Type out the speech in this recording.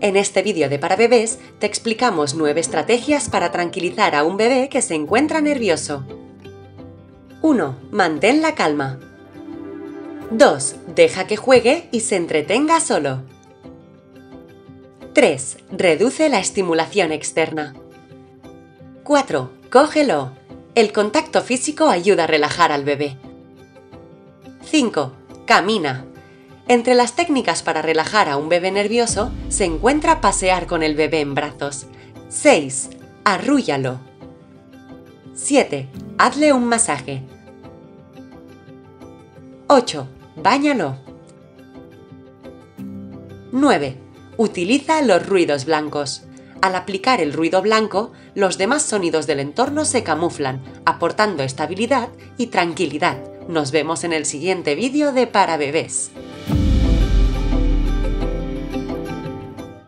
En este vídeo de para bebés te explicamos nueve estrategias para tranquilizar a un bebé que se encuentra nervioso. 1. Mantén la calma. 2. Deja que juegue y se entretenga solo. 3. Reduce la estimulación externa. 4. Cógelo. El contacto físico ayuda a relajar al bebé. 5. Camina. Entre las técnicas para relajar a un bebé nervioso se encuentra pasear con el bebé en brazos. 6. Arrúllalo. 7. Hazle un masaje. 8. Báñalo. 9. Utiliza los ruidos blancos. Al aplicar el ruido blanco, los demás sonidos del entorno se camuflan, aportando estabilidad y tranquilidad. Nos vemos en el siguiente vídeo de Para Bebés.